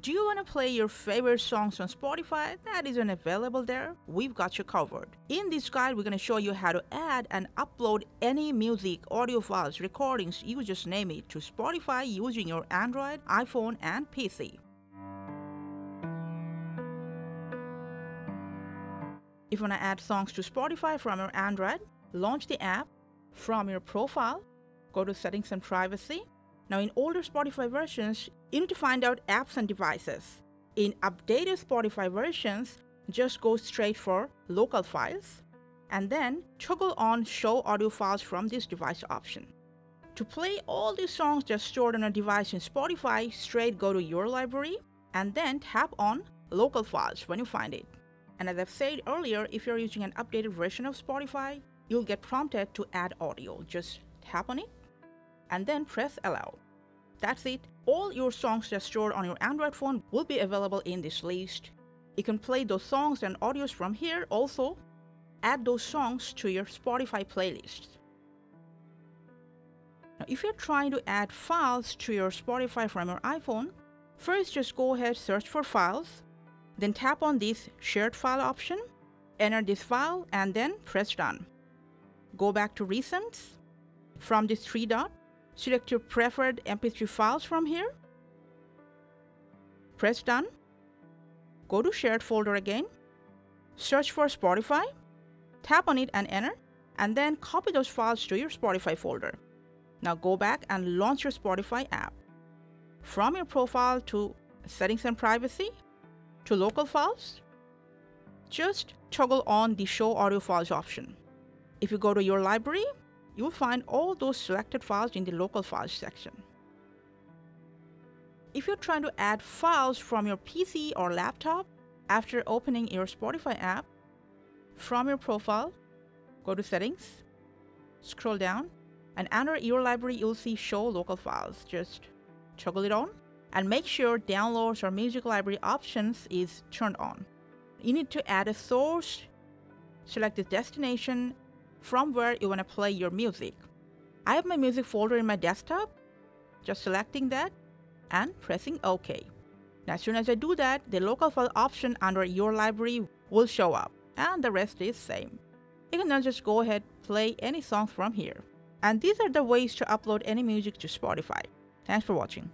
Do you want to play your favorite songs on Spotify that isn't available there? We've got you covered. In this guide, we're going to show you how to add and upload any music, audio files, recordings, you just name it, to Spotify using your Android, iPhone, and PC. If you want to add songs to Spotify from your Android, launch the app from your profile, go to Settings and Privacy. Now, in older Spotify versions, you need to find out apps and devices. In updated Spotify versions, just go straight for local files and then toggle on show audio files from this device option. To play all the songs just stored on a device in Spotify, straight go to your library and then tap on local files when you find it. And as I've said earlier, if you're using an updated version of Spotify, you'll get prompted to add audio. Just tap on it and then press allow. That's it. All your songs are stored on your Android phone will be available in this list. You can play those songs and audios from here. Also, add those songs to your Spotify playlist. Now, if you're trying to add files to your Spotify from your iPhone, first just go ahead search for files, then tap on this shared file option, enter this file, and then press done. Go back to recents. From this three dot, Select your preferred MP3 files from here. Press done. Go to shared folder again. Search for Spotify. Tap on it and enter. And then copy those files to your Spotify folder. Now go back and launch your Spotify app. From your profile to settings and privacy to local files, just toggle on the show audio files option. If you go to your library, you'll find all those selected files in the local files section. If you're trying to add files from your PC or laptop after opening your Spotify app, from your profile, go to settings, scroll down, and under your library you'll see show local files. Just toggle it on and make sure downloads or music library options is turned on. You need to add a source, select the destination from where you want to play your music. I have my music folder in my desktop, just selecting that and pressing OK. Now, as soon as I do that, the local file option under your library will show up and the rest is same. You can now just go ahead play any song from here. And these are the ways to upload any music to Spotify. Thanks for watching.